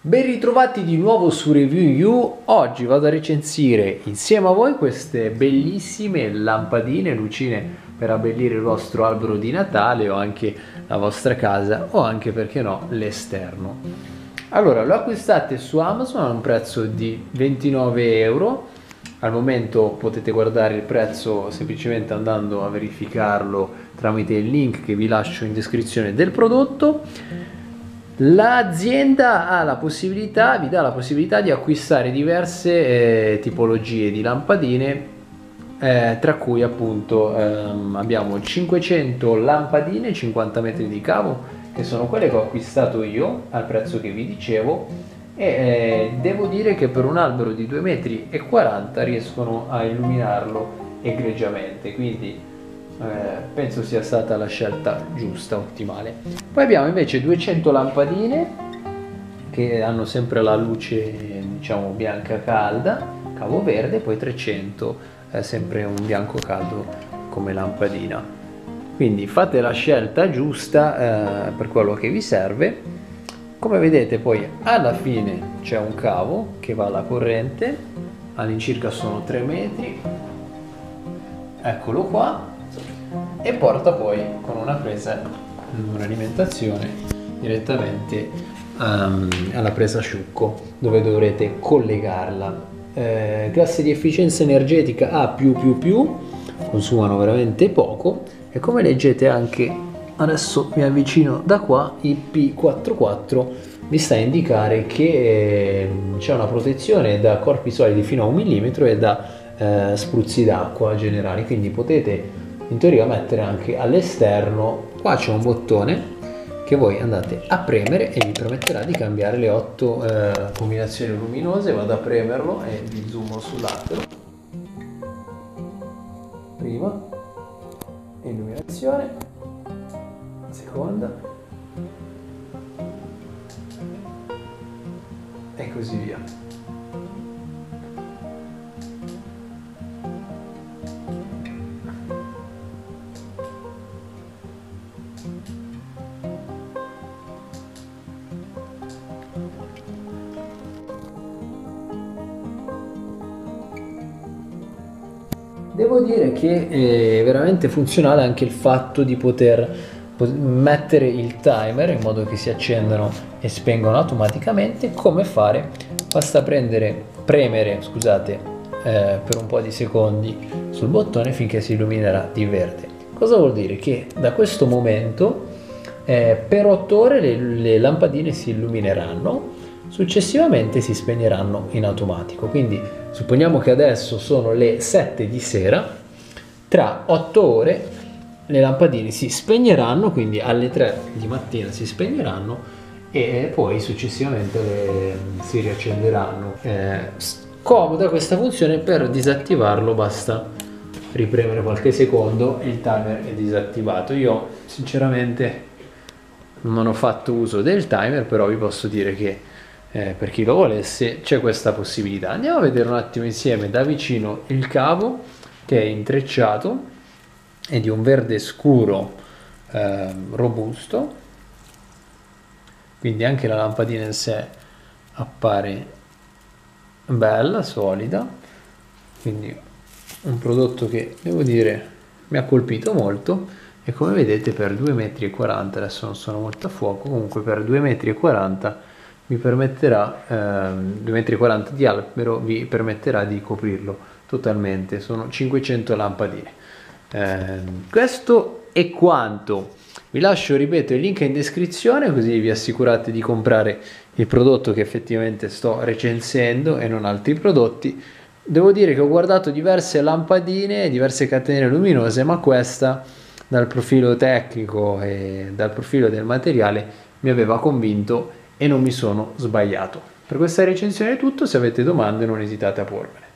Ben ritrovati di nuovo su Review You, oggi vado a recensire insieme a voi queste bellissime lampadine, lucine per abbellire il vostro albero di Natale o anche la vostra casa o anche perché no l'esterno. Allora, lo acquistate su Amazon a un prezzo di 29 euro, al momento potete guardare il prezzo semplicemente andando a verificarlo tramite il link che vi lascio in descrizione del prodotto L'azienda la vi dà la possibilità di acquistare diverse eh, tipologie di lampadine, eh, tra cui appunto ehm, abbiamo 500 lampadine, 50 metri di cavo, che sono quelle che ho acquistato io al prezzo che vi dicevo. E eh, devo dire che per un albero di 2 metri e 40 riescono a illuminarlo egregiamente, quindi eh, penso sia stata la scelta giusta, ottimale. Poi abbiamo invece 200 lampadine che hanno sempre la luce diciamo bianca calda, cavo verde, poi 300 eh, sempre un bianco caldo come lampadina. Quindi fate la scelta giusta eh, per quello che vi serve. Come vedete poi alla fine c'è un cavo che va alla corrente, all'incirca sono 3 metri, eccolo qua, e porta poi con una presa, un'alimentazione direttamente um, alla presa asciucco dove dovrete collegarla. Eh, classe di efficienza energetica A+++, consumano veramente poco e come leggete anche adesso mi avvicino da qua il P44 mi sta a indicare che eh, c'è una protezione da corpi solidi fino a un millimetro e da eh, spruzzi d'acqua generali quindi potete in teoria mettere anche all'esterno qua c'è un bottone che voi andate a premere e vi permetterà di cambiare le otto eh, combinazioni luminose. Vado a premerlo e vi zoom sull'altro prima illuminazione. Seconda. E così via Devo dire che è veramente funzionale anche il fatto di poter mettere il timer in modo che si accendano e spengono automaticamente come fare basta prendere premere scusate eh, per un po' di secondi sul bottone finché si illuminerà di verde cosa vuol dire che da questo momento eh, per 8 ore le, le lampadine si illumineranno successivamente si spegneranno in automatico. Quindi supponiamo che adesso sono le 7 di sera, tra 8 ore le lampadine si spegneranno, quindi alle 3 di mattina si spegneranno e poi successivamente le, si riaccenderanno. Eh, comoda questa funzione per disattivarlo basta ripremere qualche secondo e il timer è disattivato. Io sinceramente non ho fatto uso del timer, però vi posso dire che eh, per chi lo volesse c'è questa possibilità. Andiamo a vedere un attimo insieme da vicino il cavo che è intrecciato è di un verde scuro eh, robusto. Quindi anche la lampadina in sé appare bella, solida. Quindi un prodotto che devo dire mi ha colpito molto. E come vedete per 2,40 m adesso non sono molto a fuoco comunque per 2,40 m mi permetterà, eh, 2,40 m di albero vi permetterà di coprirlo totalmente, sono 500 lampadine. Eh, questo è quanto. Vi lascio, ripeto, il link in descrizione così vi assicurate di comprare il prodotto che effettivamente sto recensendo e non altri prodotti. Devo dire che ho guardato diverse lampadine, diverse catene luminose, ma questa dal profilo tecnico e dal profilo del materiale mi aveva convinto e non mi sono sbagliato. Per questa recensione è tutto, se avete domande non esitate a pormele.